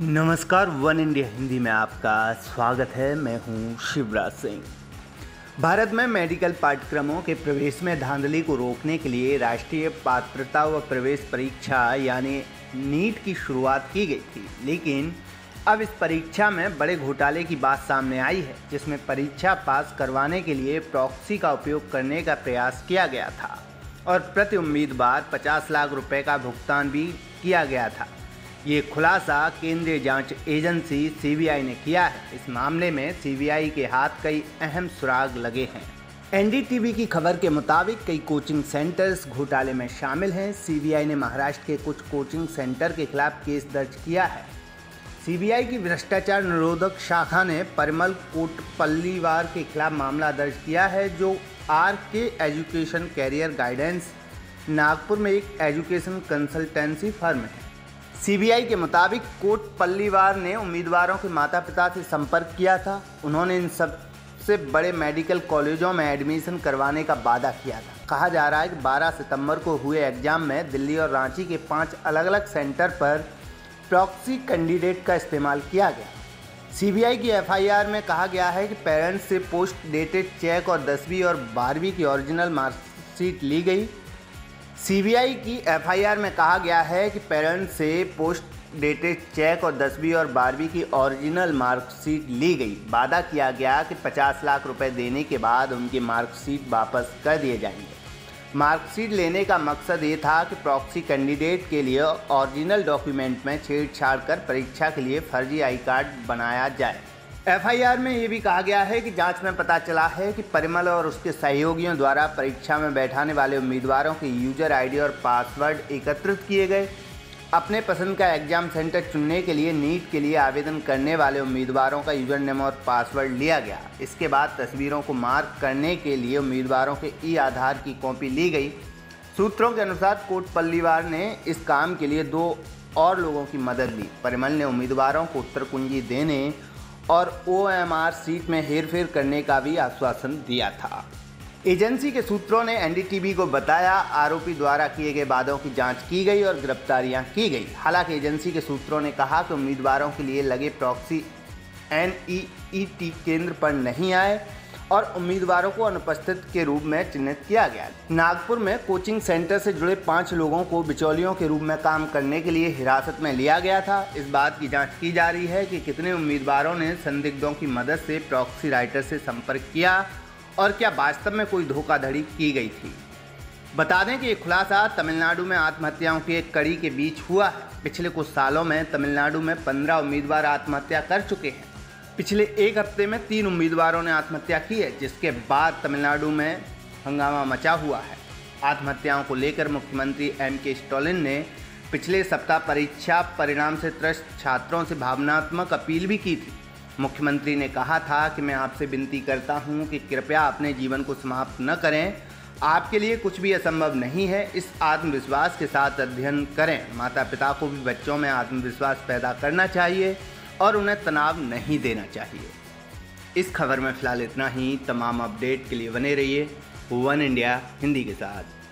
नमस्कार, one India Hindi में आपका स्वागत है। मैं हूँ शिवराज सिंह। भारत में मेडिकल पाठ्यक्रमों के प्रवेश में धांधली को रोकने के लिए राष्ट्रीय पात्रता व प्रवेश परीक्षा, यानी नीट की शुरुआत की गई थी। लेकिन अब इस परीक्षा में बड़े घोटाले की बात सामने आई है, जिसमें परीक्षा पास करवाने के लिए प्रॉक्सी का उपयोग करने का प्रयास किया गया था और प्रति उम्मीदवार 50 लाख रुपए का भुगतान भी किया गया था। ये खुलासा केंद्रीय जाँच एजेंसी सीबीआई ने किया है। इस मामले में सीबीआई के हाथ कई अहम सुराग लगे हैं। एनडीटीवी की खबर के मुताबिक कई कोचिंग सेंटर्स घोटाले में शामिल हैं। सीबीआई ने महाराष्ट्र के कुछ कोचिंग सेंटर के खिलाफ केस दर्ज किया है। सीबीआई की भ्रष्टाचार निरोधक शाखा ने परिमल कोटपल्लीवार के खिलाफ मामला दर्ज किया है, जो आर के एजुकेशन कैरियर गाइडेंस, नागपुर में एक एजुकेशन कंसल्टेंसी फर्म है। सीबीआई के मुताबिक कोट पल्लीवार ने उम्मीदवारों के माता पिता से संपर्क किया था। उन्होंने इन सबसे बड़े मेडिकल कॉलेजों में एडमिशन करवाने का वादा किया था। कहा जा रहा है कि 12 सितंबर को हुए एग्ज़ाम में दिल्ली और रांची के पाँच अलग अलग सेंटर पर प्रॉक्सी कैंडिडेट का इस्तेमाल किया गया। सीबीआई की एफआईआर में कहा गया है कि पेरेंट्स से पोस्ट डेटेड चेक और दसवीं और बारहवीं की ओरिजिनल मार्कशीट ली गई। सीबीआई की एफआईआर में कहा गया है कि पेरेंट्स से पोस्ट डेटेड चेक और दसवीं और बारहवीं की ओरिजिनल मार्कशीट ली गई। वादा किया गया कि 50 लाख रुपए देने के बाद उनकी मार्कशीट वापस कर दिए जाएँगे। मार्कशीट लेने का मकसद ये था कि प्रॉक्सी कैंडिडेट के लिए ओरिजिनल डॉक्यूमेंट में छेड़छाड़ कर परीक्षा के लिए फर्जी आई कार्ड बनाया जाए। एफआईआर में ये भी कहा गया है कि जाँच में पता चला है कि परिमल और उसके सहयोगियों द्वारा परीक्षा में बैठाने वाले उम्मीदवारों के यूज़र आईडी और पासवर्ड एकत्रित किए गए। अपने पसंद का एग्ज़ाम सेंटर चुनने के लिए, नीट के लिए आवेदन करने वाले उम्मीदवारों का यूज़र नेम और पासवर्ड लिया गया। इसके बाद तस्वीरों को मार्क करने के लिए उम्मीदवारों के ई आधार की कॉपी ली गई। सूत्रों के अनुसार कोट पल्लीवार ने इस काम के लिए दो और लोगों की मदद ली। परिमल ने उम्मीदवारों को उत्तर कुंजी देने और ओएमआर सीट में हेरफेर करने का भी आश्वासन दिया था। एजेंसी के सूत्रों ने एनडीटीवी को बताया, आरोपी द्वारा किए गए वादों की जाँच की गई और गिरफ्तारियाँ की गई। हालाँकि एजेंसी के सूत्रों ने कहा कि उम्मीदवारों के लिए लगे प्रॉक्सी एनईईटी केंद्र पर नहीं आए। और उम्मीदवारों को अनुपस्थित के रूप में चिन्हित किया गया। नागपुर में कोचिंग सेंटर से जुड़े पाँच लोगों को बिचौलियों के रूप में काम करने के लिए हिरासत में लिया गया था। इस बात की जाँच की जा रही है कि कितने उम्मीदवारों ने संदिग्धों की मदद से प्रॉक्सी राइटर से संपर्क किया और क्या वास्तव में कोई धोखाधड़ी की गई थी। बता दें कि ये खुलासा तमिलनाडु में आत्महत्याओं की एक कड़ी के बीच हुआ है। पिछले कुछ सालों में तमिलनाडु में पंद्रह उम्मीदवार आत्महत्या कर चुके हैं। पिछले एक हफ़्ते में तीन उम्मीदवारों ने आत्महत्या की है, जिसके बाद तमिलनाडु में हंगामा मचा हुआ है। आत्महत्याओं को लेकर मुख्यमंत्री एम के स्टॉलिन ने पिछले सप्ताह परीक्षा परिणाम से त्रस्त छात्रों से भावनात्मक अपील भी की थी। मुख्यमंत्री ने कहा था कि मैं आपसे विनती करता हूँ कि कृपया अपने जीवन को समाप्त न करें। आपके लिए कुछ भी असंभव नहीं है, इस आत्मविश्वास के साथ अध्ययन करें। माता पिता को भी बच्चों में आत्मविश्वास पैदा करना चाहिए। और उन्हें तनाव नहीं देना चाहिए। इस खबर में फ़िलहाल इतना ही। तमाम अपडेट के लिए बने रहिए वन इंडिया हिंदी के साथ।